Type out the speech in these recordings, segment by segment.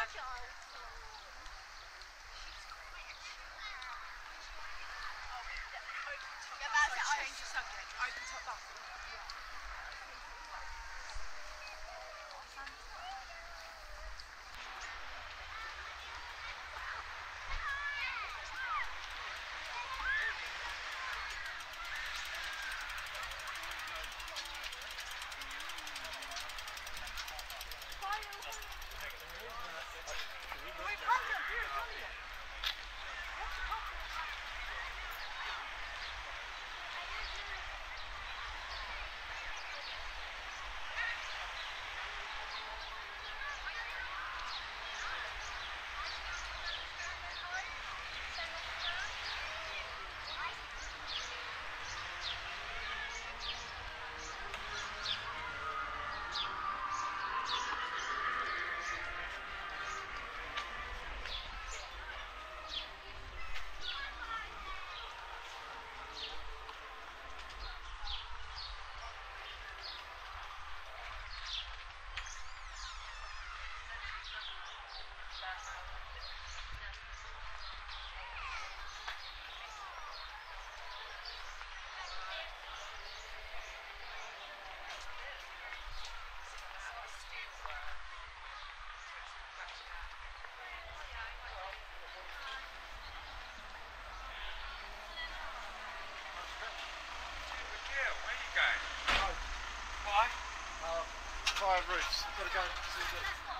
Oh, open top button. Roofs. Got to go see the.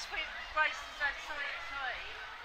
Had something to eat.